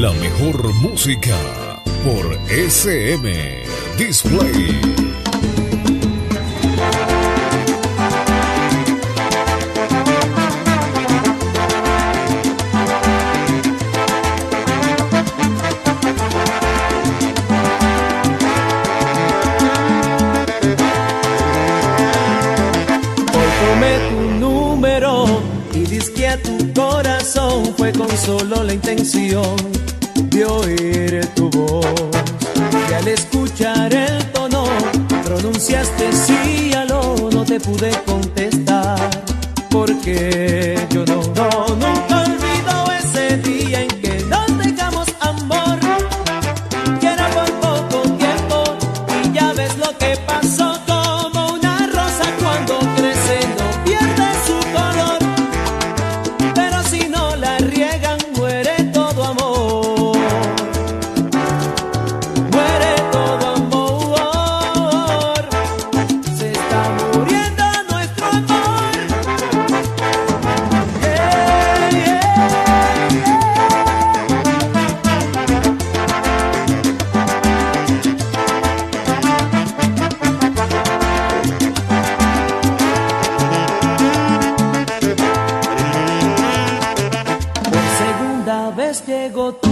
La mejor música por SM Display. A corazón fue con solo la intención de oír tu voz. Y al escuchar el tono, pronunciaste sí, aló, no te pude contestar. Porque yo no, no, nunca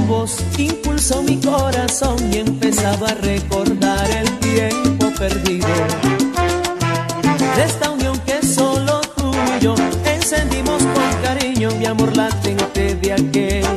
voz, impulsó mi corazón y empezaba a recordar el tiempo perdido. De esta unión que solo tú y yo encendimos con cariño, mi amor latente de aquel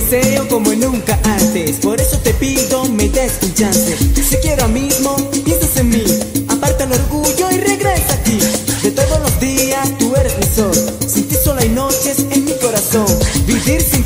deseo como nunca antes. Por eso te pido me des un chance Si quiero mismo, piensas en mí. Aparta el orgullo y regresa aquí. De todos los días tú eres mi sol. Sin ti solo hay noches en mi corazón. Vivir sin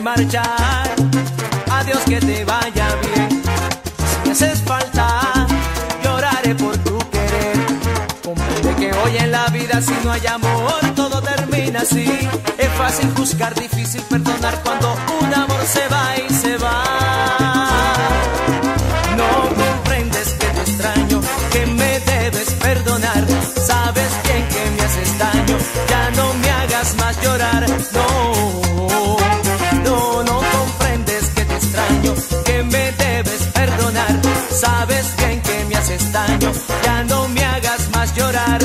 marchar. Adiós, que te vaya bien. Si me haces falta, lloraré por tu querer. Comprende que hoy en la vida, si no hay amor, todo termina así. Es fácil juzgar, difícil perdonar cuando un amor se va y se va. me debes perdonar. Sabes bien que me haces daño, ya no me hagas más llorar.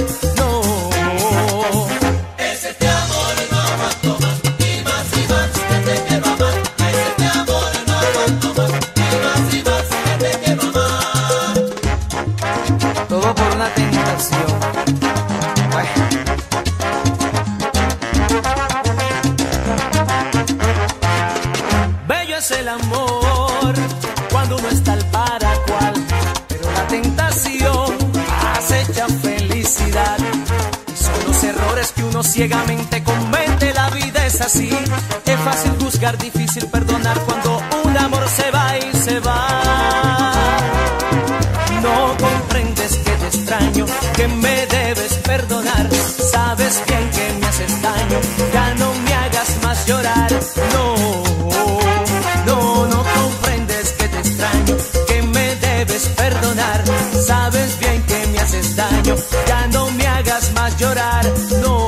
uno ciegamente convence, la vida es así. Es fácil juzgar, difícil perdonar cuando un amor se va y se va. No comprendes que te extraño, que me debes perdonar. Sabes bien que me haces daño, ya no me hagas más llorar. No, no, no comprendes que te extraño, que me debes perdonar. Sabes bien que me haces daño, ya no me hagas más llorar. No.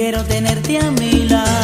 Quiero tenerte a mi lado,